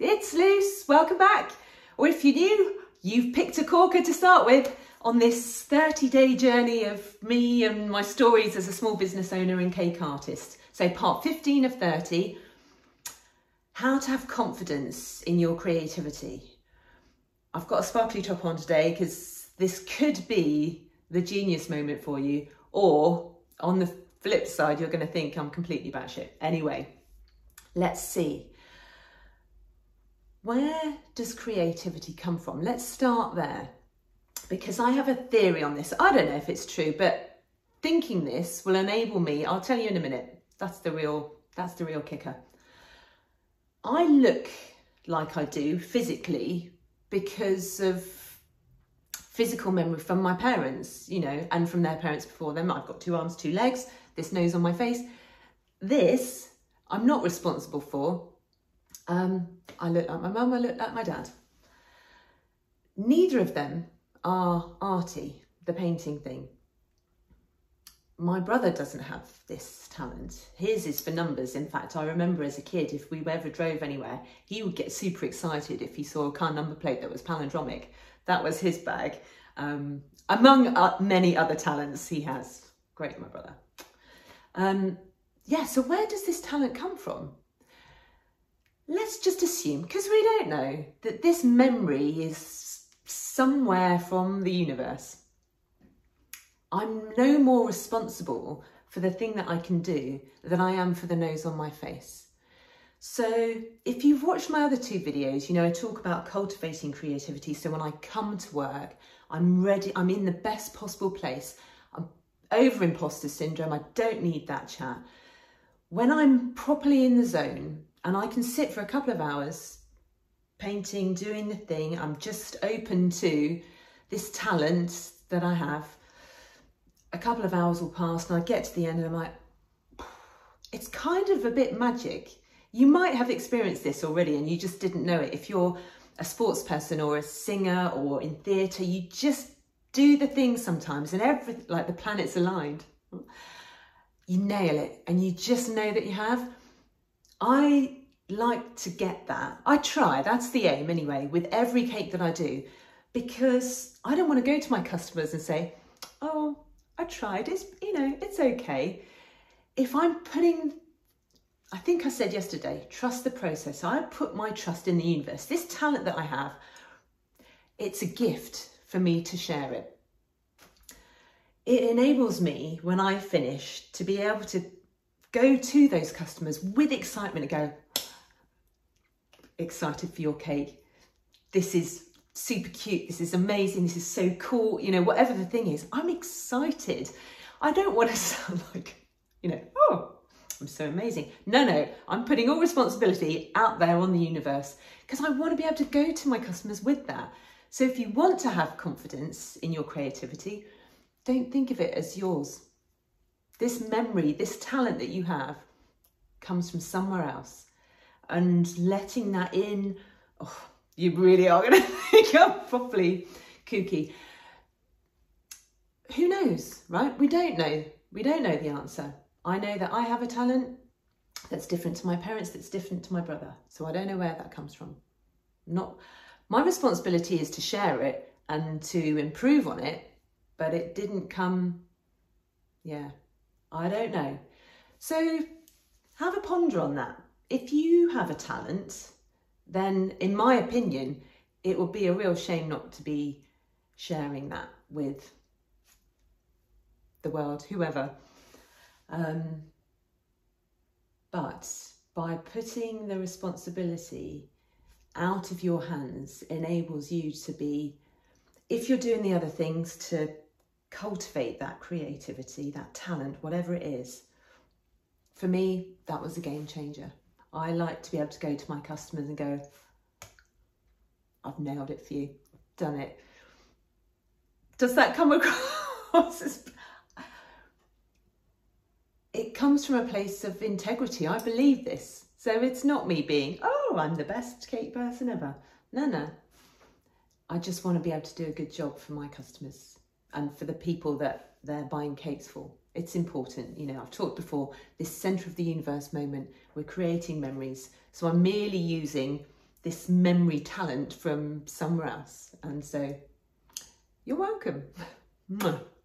it's Luce. Welcome back. Or if you're new, you've picked a corker to start with on this 30 day journey of me and my stories as a small business owner and cake artist. So, part 15 of 30 how to have confidence in your creativity. I've got a sparkly top on today because this could be the genius moment for you, or on the flip side, you're going to think I'm completely batshit. Anyway, let's see. Where does creativity come from? Let's start there because I have a theory on this. I don't know if it's true, but thinking this will enable me. I'll tell you in a minute. That's the real that's the real kicker. I look like I do physically because of physical memory from my parents, you know, and from their parents before them. I've got two arms, two legs, this nose on my face. This I'm not responsible for. Um, I look like my mum, I look like my dad. Neither of them are arty, the painting thing. My brother doesn't have this talent. His is for numbers. In fact, I remember as a kid, if we ever drove anywhere, he would get super excited if he saw a car number plate that was palindromic. That was his bag. Um, among uh, many other talents he has. Great, my brother. Um, yeah, so where does this talent come from? Let's just assume, because we don't know, that this memory is somewhere from the universe. I'm no more responsible for the thing that I can do than I am for the nose on my face. So if you've watched my other two videos, you know, I talk about cultivating creativity. So when I come to work, I'm ready, I'm in the best possible place. I'm over imposter syndrome. I don't need that chat. When I'm properly in the zone, and I can sit for a couple of hours painting, doing the thing. I'm just open to this talent that I have. A couple of hours will pass and I get to the end and I'm like, it's kind of a bit magic. You might have experienced this already and you just didn't know it. If you're a sports person or a singer or in theatre, you just do the thing sometimes and everything, like the planets aligned. You nail it and you just know that you have. I like to get that. I try, that's the aim anyway, with every cake that I do, because I don't want to go to my customers and say, oh, I tried, it's, you know, it's okay. If I'm putting, I think I said yesterday, trust the process. I put my trust in the universe. This talent that I have, it's a gift for me to share it. It enables me, when I finish, to be able to go to those customers with excitement and go, excited for your cake. This is super cute. This is amazing. This is so cool. You know, whatever the thing is, I'm excited. I don't want to sound like, you know, oh, I'm so amazing. No, no, I'm putting all responsibility out there on the universe because I want to be able to go to my customers with that. So if you want to have confidence in your creativity, don't think of it as yours. This memory, this talent that you have comes from somewhere else and letting that in, oh, you really are going to think I'm properly kooky. Who knows, right? We don't know. We don't know the answer. I know that I have a talent that's different to my parents, that's different to my brother. So I don't know where that comes from. Not my responsibility is to share it and to improve on it, but it didn't come, yeah, I don't know. So have a ponder on that. If you have a talent, then in my opinion, it would be a real shame not to be sharing that with the world, whoever. Um, but by putting the responsibility out of your hands enables you to be, if you're doing the other things, to cultivate that creativity, that talent, whatever it is. For me, that was a game changer. I like to be able to go to my customers and go, I've nailed it for you, done it. Does that come across as... It comes from a place of integrity. I believe this. So it's not me being, oh, I'm the best cake person ever. No, no. I just want to be able to do a good job for my customers and for the people that they're buying cakes for. It's important, you know, I've talked before, this centre of the universe moment, we're creating memories. So I'm merely using this memory talent from somewhere else. And so you're welcome.